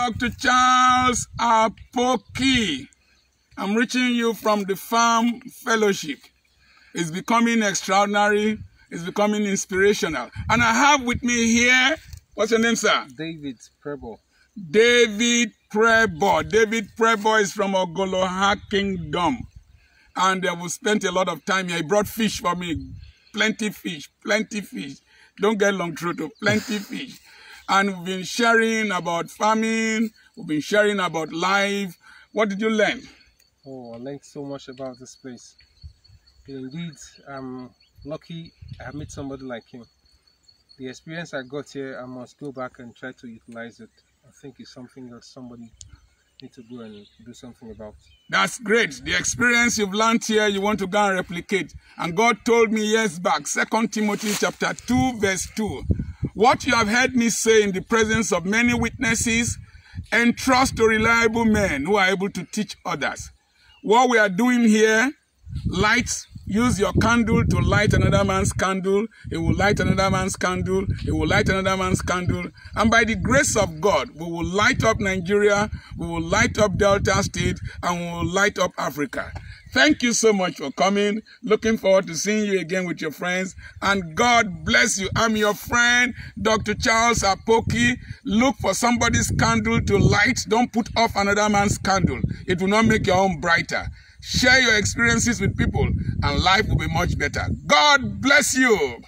Dr. Charles Apoki. I'm reaching you from the Farm Fellowship. It's becoming extraordinary. It's becoming inspirational. And I have with me here, what's your name, sir? David Prebo. David Prebo. David Prebo is from Ogulagha Kingdom. And uh, we spent a lot of time here. He brought fish for me. Plenty fish, plenty fish. Don't get long through to plenty fish. And we've been sharing about farming. We've been sharing about life. What did you learn? Oh, I learned so much about this place. Indeed, I'm lucky I have met somebody like him. The experience I got here, I must go back and try to utilize it. I think it's something that somebody need to go and do something about. That's great. The experience you've learned here, you want to go and replicate. And God told me years back, Second Timothy chapter 2, verse 2. What you have heard me say in the presence of many witnesses, entrust to reliable men who are able to teach others. What we are doing here, lights Use your candle to light another man's candle. It will light another man's candle. It will light another man's candle. And by the grace of God, we will light up Nigeria. We will light up Delta State and we will light up Africa. Thank you so much for coming. Looking forward to seeing you again with your friends. And God bless you. I'm your friend, Dr. Charles Apoki. Look for somebody's candle to light. Don't put off another man's candle. It will not make your own brighter. Share your experiences with people and life will be much better. God bless you.